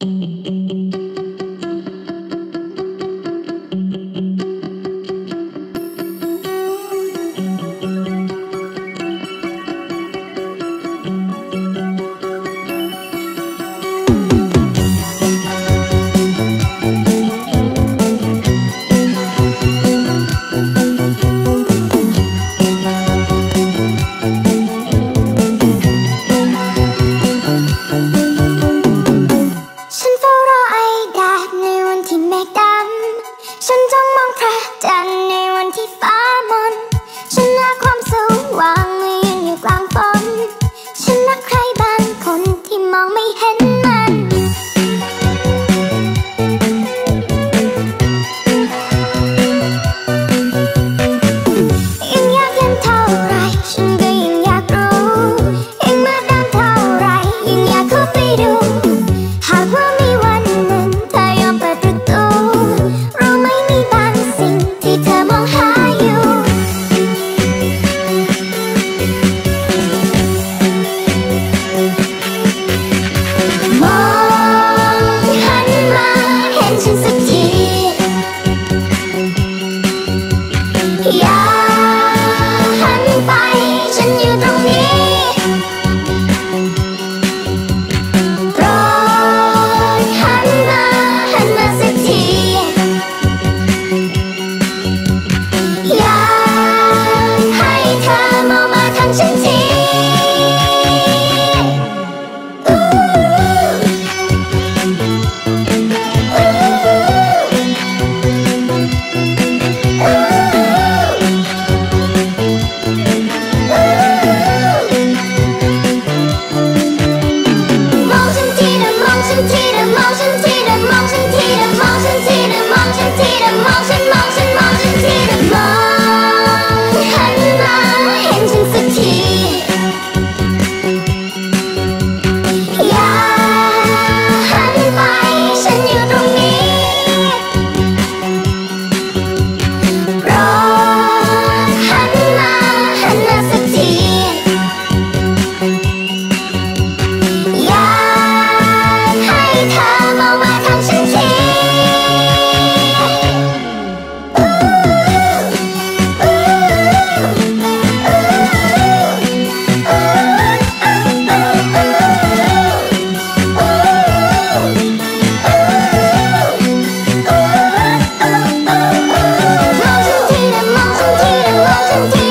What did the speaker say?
ฉั Ten. เธ Woo!